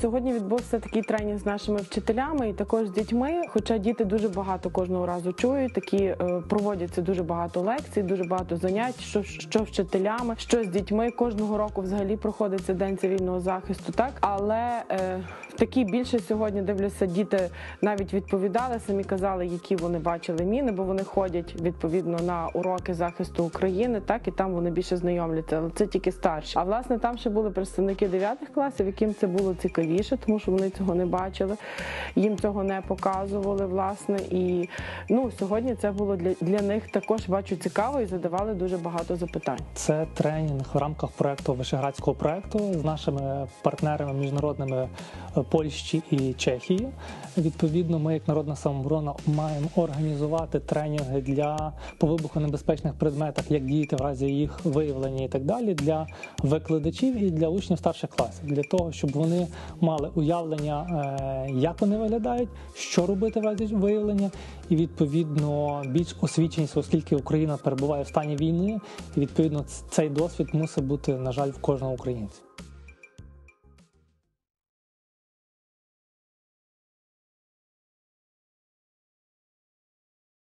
Сьогодні відбувся такий тренінг з нашими вчителями і також з дітьми. Хоча діти дуже багато кожного разу чують, такі е, проводяться дуже багато лекцій, дуже багато занять, що, що вчителями, що з дітьми. Кожного року взагалі проходиться день цивільного захисту. Так, але е, такі більше сьогодні дивлюся, діти навіть відповідали, самі казали, які вони бачили міни, бо вони ходять відповідно на уроки захисту України, так і там вони більше знайомляться. Але це тільки старші. А власне там ще були представники 9 класів, яким це було цікавіше, тому що вони цього не бачили, їм цього не показували. Власне, і ну сьогодні це було для, для них також бачу цікаво і задавали дуже багато запитань. Це тренінг в рамках проекту Вишеградського проекту з нашими партнерами міжнародними е, Польщі і Чехії. Відповідно, ми, як народна самооборона, маємо організувати тренінги для по вибухонебезпечних предметах, як діяти в разі їх виявлення і так далі, для викладачів і для учнів старших класів, для того, щоб вони мали уявлення, е, як вони виглядають, що робити в разі виявлення, і відповідно більш освіченість, оскільки Україна перебуває в стані війни, і відповідно цей досвід мусить бути, на жаль, в кожного українця.